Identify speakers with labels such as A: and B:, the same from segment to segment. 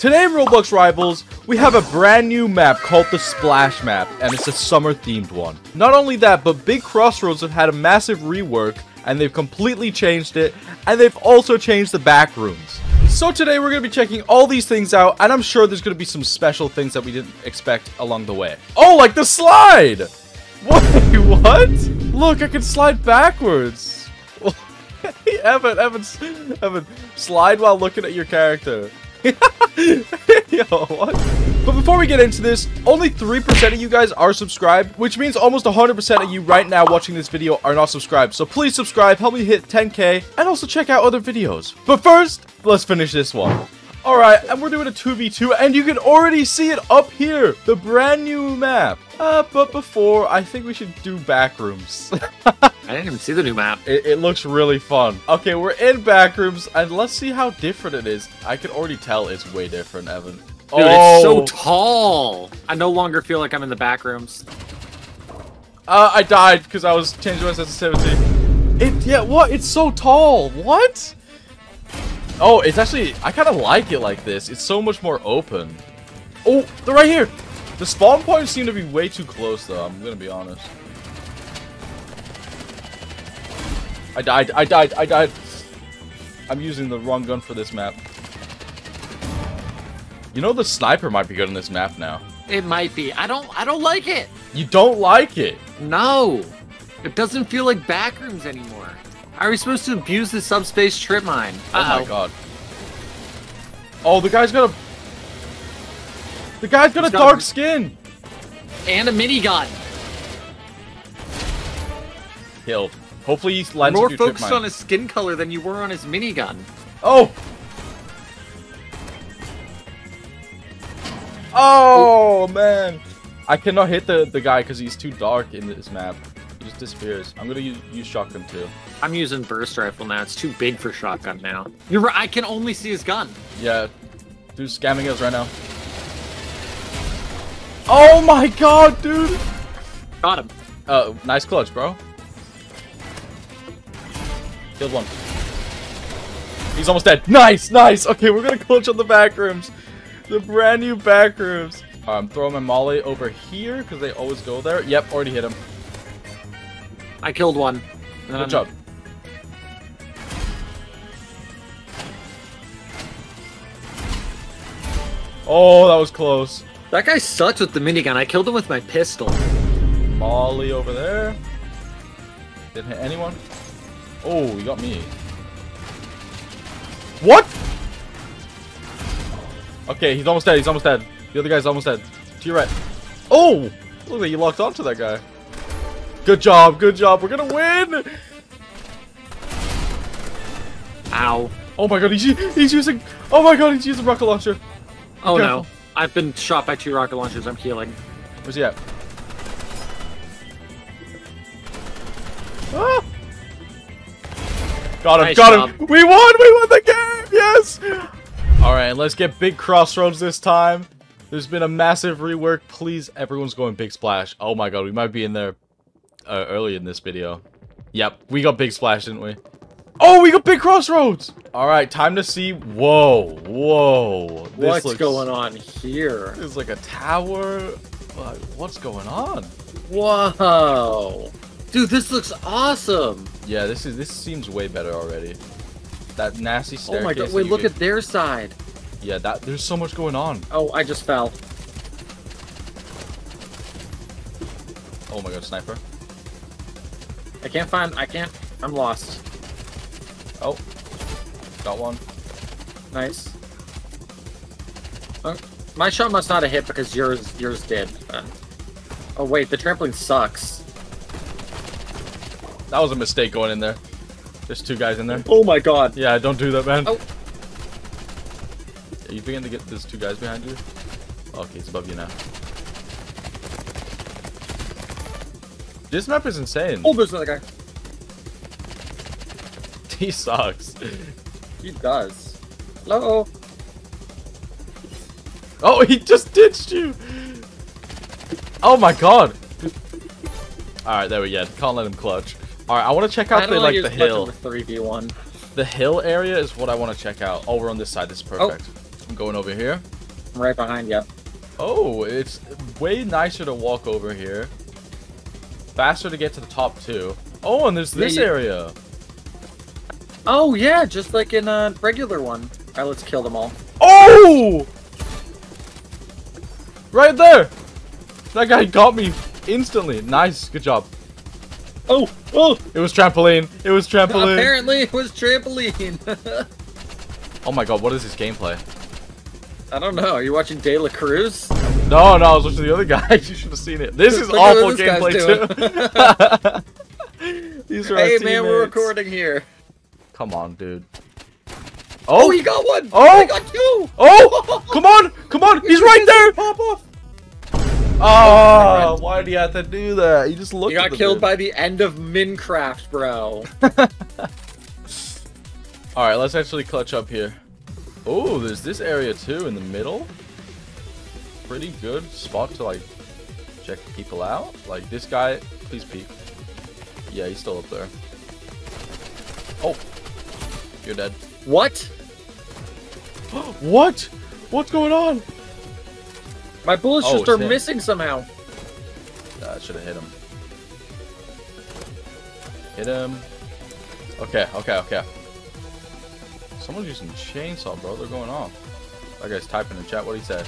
A: Today in Roblox Rivals, we have a brand new map called the Splash Map, and it's a summer themed one. Not only that, but Big Crossroads have had a massive rework, and they've completely changed it, and they've also changed the back rooms. So today we're going to be checking all these things out, and I'm sure there's going to be some special things that we didn't expect along the way. Oh, like the slide! Wait, what? Look, I can slide backwards. Evan, Evan, Evan, slide while looking at your character. Yo, what? But before we get into this, only 3% of you guys are subscribed, which means almost 100% of you right now watching this video are not subscribed. So please subscribe, help me hit 10k, and also check out other videos. But first, let's finish this one. Alright, and we're doing a 2v2, and you can already see it up here, the brand new map. Uh, but before, I think we should do backrooms.
B: I didn't even see the new map.
A: It, it, looks really fun. Okay, we're in backrooms, and let's see how different it is. I can already tell it's way different, Evan. Dude,
B: oh. it's so tall. I no longer feel like I'm in the backrooms.
A: Uh, I died because I was changing my sensitivity. It, yeah, what? It's so tall. What? Oh, it's actually, I kind of like it like this. It's so much more open. Oh, they're right here. The spawn points seem to be way too close, though. I'm going to be honest. I died. I died. I died. I'm using the wrong gun for this map. You know the sniper might be good in this map now.
B: It might be. I don't I don't like it.
A: You don't like it?
B: No. It doesn't feel like backrooms anymore. How Are we supposed to abuse the subspace trip mine?
A: Uh -oh. oh my god. Oh, the guy's got a... The guy's got He's a dark skin!
B: And a minigun.
A: Killed. Hopefully he lands
B: More focused on his skin color than you were on his minigun.
A: Oh! Oh, man! I cannot hit the, the guy because he's too dark in this map. He just disappears. I'm gonna use, use shotgun too.
B: I'm using burst rifle now. It's too big for shotgun now. You're right. I can only see his gun.
A: Yeah. Dude's scamming us right now. Oh my god, dude!
B: Got him.
A: Uh, nice clutch, bro. Killed one. He's almost dead. Nice, nice. Okay, we're gonna clutch on the back rooms. The brand new back rooms. Um, I'm throwing my molly over here because they always go there. Yep, already hit him.
B: I killed one.
A: Good job. Oh, that was close.
B: That guy sucks with the minigun. I killed him with my pistol.
A: Molly over there. Didn't hit anyone. Oh, you got me. What? Okay, he's almost dead. He's almost dead. The other guy's almost dead. To your right. Oh! Look like you locked onto that guy. Good job. Good job. We're gonna win!
B: Ow.
A: Oh my god, he's, he's using... Oh my god, he's using rocket launcher.
B: Oh no. I've been shot by two rocket launchers. I'm healing.
A: Where's he at? Ah! Got him, nice got job. him! We won! We won the game! Yes! Alright, let's get big crossroads this time. There's been a massive rework. Please, everyone's going big splash. Oh my god, we might be in there uh, early in this video. Yep, we got big splash, didn't we? Oh, we got big crossroads! Alright, time to see. Whoa, whoa.
B: This what's looks, going on here?
A: It's like a tower. What's going on?
B: Whoa. Dude, this looks awesome.
A: Yeah, this is this seems way better already. That nasty staircase. Oh my god!
B: Wait, look could... at their side.
A: Yeah, that there's so much going on.
B: Oh, I just fell.
A: Oh my god, sniper.
B: I can't find. I can't. I'm lost.
A: Oh, got one.
B: Nice. Oh, my shot must not have hit because yours yours did. Uh, oh wait, the trampoline sucks.
A: That was a mistake going in there. There's two guys in there.
B: Oh my god.
A: Yeah, don't do that, man. Oh. Are you beginning to get these two guys behind you? Okay, it's above you now. This map is insane.
B: Oh, there's another guy.
A: He sucks.
B: He does. Hello?
A: Oh, he just ditched you! Oh my god! Alright, there we go. Can't let him clutch. Alright, I want to check out the like the hill.
B: 3v1.
A: The hill area is what I want to check out. Oh, we're on this side. This is oh. perfect.
B: Oh.
A: I'm going over here.
B: I'm right behind you.
A: Oh, it's way nicer to walk over here. Faster to get to the top two. Oh, and there's
B: Yeah,
A: this
B: you-
A: area.
B: Oh yeah, just like in a regular one. All right, let's kill them all.
A: Oh! Right there! That guy got me instantly. Nice, good job.
B: Oh, oh!
A: It was trampoline. It was trampoline.
B: Apparently it was trampoline.
A: Oh my god, what is this gameplay?
B: I don't know. Are you watching De La Cruz?
A: No, no, I was watching the other guy. You should have seen it. This is awful
B: this
A: gameplay too. These are
B: Hey man, we're recording here.
A: Come on, dude.
B: Oh,
A: Oh,
B: he got one.
A: Oh!
B: he got two.
A: oh! Come on, come on! He's right there.
B: Pop off.
A: Oh, why did you have to do that? You just looked.
B: You got killed by the end of Minecraft, bro.
A: All right, let's actually clutch up here. Oh, there's this area too in the middle. Pretty good spot to like check people out. Like this guy, please peek. Yeah, he's still up there. Oh, you're dead.
B: what?
A: what? What's going on?
B: My bullets
A: Oh,
B: just are
A: him.
B: missing somehow.
A: I should have hit him. Hit him. Okay, okay, okay. Someone's using chainsaw, bro. They're going off. That guy's typing in the chat what he said.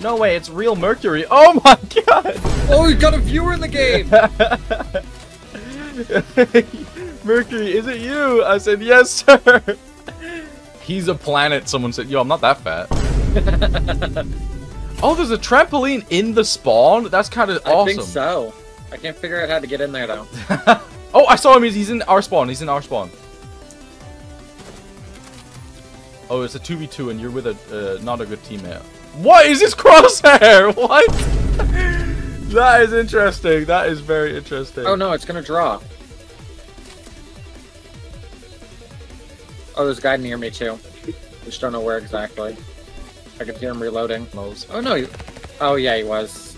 A: No way, it's real Mercury. Oh my god!
B: Oh, you got a viewer in the game.
A: Mercury, is it you? I said, yes, sir. He's a planet. Someone said, yo, I'm not that fat. Oh, there's a trampoline in the spawn? That's kind of awesome.
B: I think so. I can't figure out how to get in there though.
A: oh, I saw him. He's, in our spawn. He's in our spawn. Oh, it's a 2v2 and you're with a uh, not a good teammate. What is this crosshair? What? that is interesting. That is very interesting.
B: Oh no, it's gonna draw. Oh, there's a guy near me too. Just don't know where exactly. I can hear him reloading.
A: Knows.
B: Oh no, he... oh yeah, he was.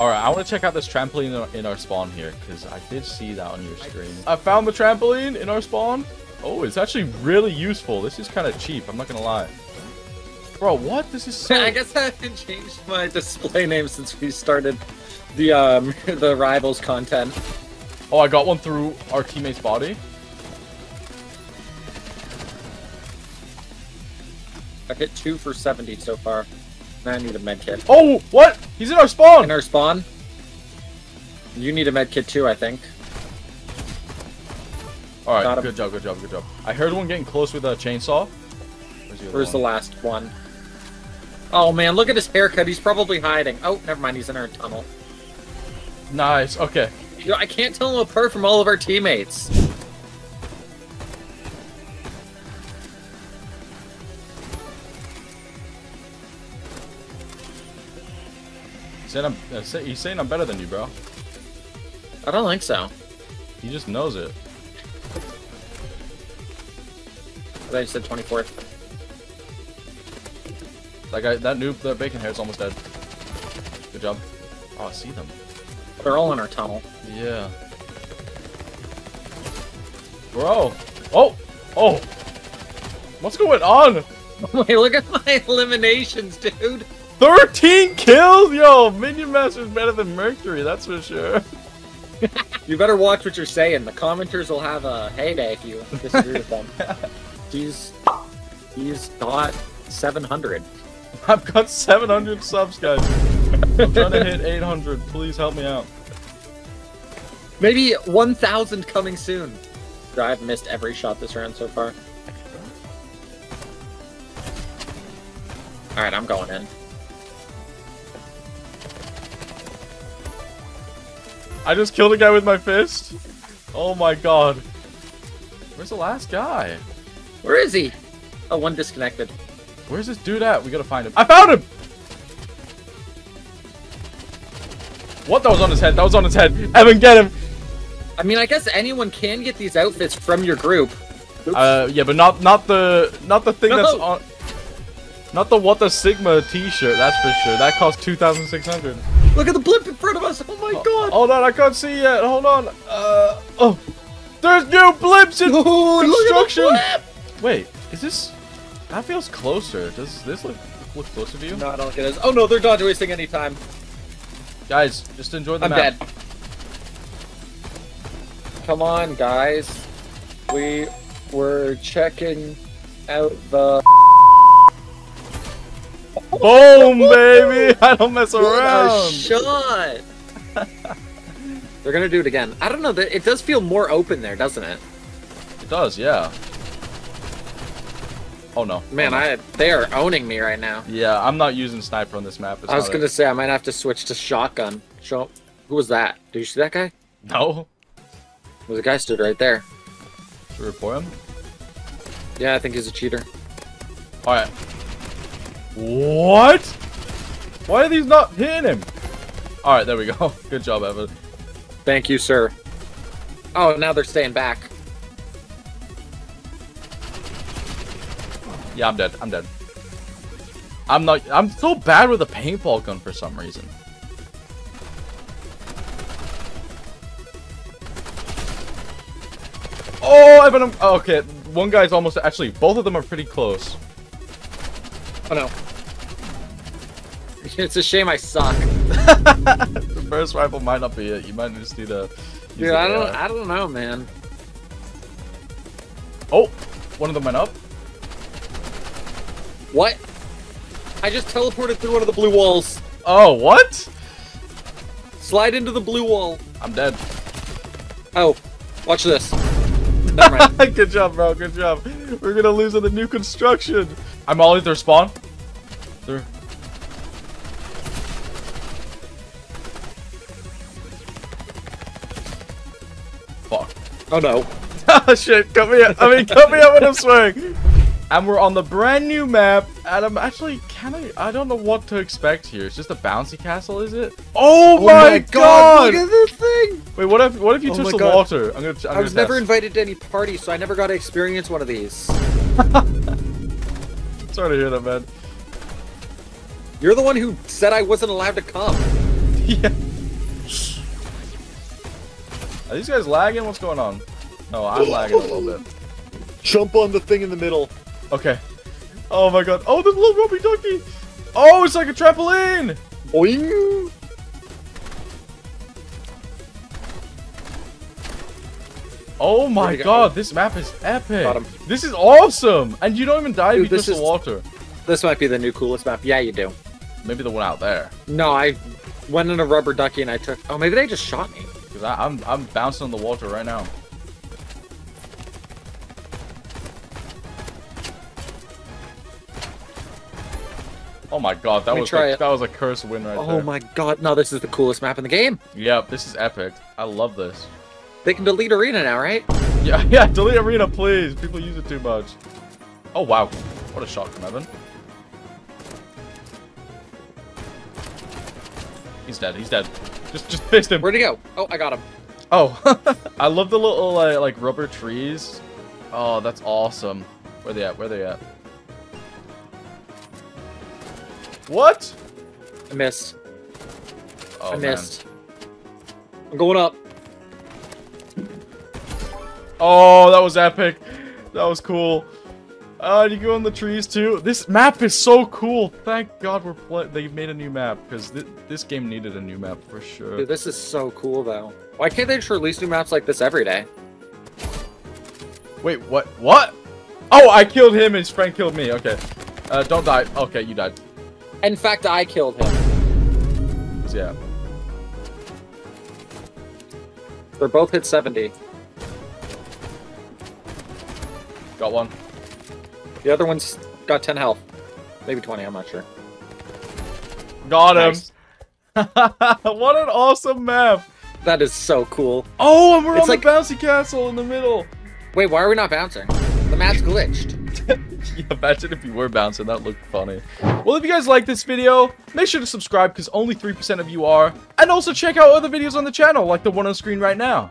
A: All right, I want to check out this trampoline in our, in our spawn here because I did see that on your screen. I found the trampoline in our spawn. Oh, it's actually really useful. This is kind of cheap. I'm not gonna lie. Bro, what? This is so.
B: I guess I haven't changed my display name since we started the um the rivals content.
A: Oh, I got one through our teammate's body.
B: I've hit two for 70 so far. Now I need a med kit.
A: Oh, what? He's in our spawn.
B: In our spawn. You need a med kit too, I think.
A: All right, good job, good job, good job. I heard one getting close with a chainsaw. Where's the
B: Where's the last one? Oh man, look at his haircut. He's probably hiding. Oh, never mind. He's in our tunnel.
A: Nice. Okay.
B: You I can't tell him apart from all of our teammates.
A: He's saying, I'm, uh, he's saying I'm better than you, bro.
B: I don't think so.
A: He just knows it.
B: I thought you said 24th.
A: That guy, that noob, that bacon hair is almost dead. Good job. Oh, I see them.
B: They're all in our tunnel.
A: Yeah. Bro. Oh. Oh. What's going on?
B: Wait, look at my eliminations, dude.
A: 13 kills? Yo, Minion Master's better than Mercury, that's for sure.
B: You better watch what you're saying. The commenters will have a heyday if you disagree with them. He's he's got 700.
A: I've got 700 subs, guys. I'm trying to hit 800. Please help me out.
B: Maybe 1,000 coming soon. I've missed every shot this round so far. All right, I'm going in.
A: I just killed a guy with my fist. Oh my god. Where's the last guy?
B: Where is he? Oh, one disconnected.
A: Where's this dude at? We gotta find him. I found him! What? That was on his head. That was on his head. Evan, get him!
B: I mean, I guess anyone can get these outfits from your group. Oops.
A: Uh, yeah, but not not the not the thing
B: No.
A: that's on. Not the what the Sigma T-shirt. That's for sure. That cost two thousand six hundred.
B: Look at the blimp in front of us. Oh my god.
A: Hold on, I can't see yet. Hold on. Uh oh, there's new blips in
B: Oh, look at the
A: construction.
B: blimp!
A: Wait, is this? That feels closer. Does this look? look closer to you.
B: No, I don't look at this. Oh no, they're dodge wasting any time.
A: Guys, just enjoy the
B: I'm
A: map.
B: dead. Come on, guys. We were checking out the.
A: Boom, baby! I don't mess
B: What a
A: around.
B: shot! They're gonna do it again. I don't know. that- It does feel more open there, doesn't it?
A: It does, yeah. Oh no, oh,
B: Man,
A: Oh, no.
B: I they are owning me right now.
A: Yeah, I'm not using sniper on this map. It's
B: I was gonna
A: a-
B: say I might have to switch to shotgun. Show. Who was that? Did you see that guy?
A: No.
B: Well, the guy stood right there.
A: Should we report him?
B: Yeah, I think he's a cheater.
A: All right. What? Why are these not hitting him? All right, there we go. Good job, Evan.
B: Thank you, sir. Oh, now they're staying back.
A: Yeah, I'm dead. I'm dead. I'm not. I'm so bad with a paintball gun for some reason. Oh, Evan. I'm, okay, one guy's almost. Actually, both of them are pretty close.
B: Oh no. It's a shame I suck.
A: the burst rifle might not be it. You might just need to. use
B: Dude, I don't
A: AI.
B: I don't know, man.
A: Oh, one of them went up.
B: What? I just teleported through one of the blue walls.
A: Oh, what?
B: Slide into the blue wall.
A: I'm dead.
B: Oh, watch this. Never mind.
A: Good job, bro. Good job. We're gonna lose in the new construction. I'm all at their spawn.
B: Oh no.
A: oh shit, cut me up. I mean, cut me up when I'm swearing. And we're on the brand new map, and I'm actually kind of, I don't know what to expect here. It's just a bouncy castle, is it? Oh, oh my, god!
B: Look at this thing!
A: Wait, what if, what if you
B: Oh
A: touch the
B: God.
A: water? I'm gonna, I'm
B: I
A: gonna
B: was never invited to any party, so I never got to experience one of these.
A: Sorry to hear that, man.
B: You're the one who said I wasn't allowed to come.
A: yeah. Are these guys lagging? What's going on? No, I'm lagging a little bit.
B: Jump on the thing in the middle.
A: Okay. Oh my god. Oh, there's a little rubber ducky. Oh, it's like a trampoline.
B: Boing!
A: Oh my
B: go?
A: god, this map is epic. This is awesome. And you don't even die
B: Dude,
A: if you
B: this
A: touch the
B: is-
A: water.
B: This might be the new coolest map. Yeah, you do.
A: Maybe the one out there.
B: No, I went in a rubber ducky and I took. Oh, maybe they just shot me.
A: Because I'm, I'm bouncing on the water right now. Oh my god, that was that was a curse win right
B: Oh
A: there.
B: Oh my god, no, this is the coolest map in the game.
A: Yep, this is epic. I love this.
B: They can delete arena now, right?
A: Yeah, yeah, delete arena, please. People use it too much. Oh wow, what a shot from Evan. He's dead. He's dead. Just, just fist him.
B: Where'd he go? Oh, I got him.
A: Oh, I love the little uh, like rubber trees. Oh, that's awesome. Where they at? Where they at? What?
B: I missed.
A: Oh,
B: I
A: man.
B: missed. I'm going up.
A: Oh, that was epic. That was cool. Uh, you go in the trees too. This map is so cool. Thank God we're play they've made a new map because th this game needed a new map for sure.
B: Dude, this is so cool, though. Why can't they just release new maps like this every day?
A: Wait, what? What? Oh, I killed him. His friend killed me. Okay. Uh, don't die. Okay, you died.
B: In fact, I killed him.
A: Yeah.
B: They're both hit 70.
A: Got one.
B: The other one's got 10 health. Maybe 20, I'm not sure.
A: Got him.
B: Nice.
A: what an awesome map.
B: That is so cool.
A: Oh, and we're
B: It's
A: on
B: like-
A: the bouncy castle in the middle.
B: Wait, why are we not bouncing? The map's glitched.
A: yeah, imagine if you were bouncing. That looked funny. Well, if you guys like this video, make sure to subscribe because only 3% of you are. And also check out other videos on the channel, like the one on screen right now.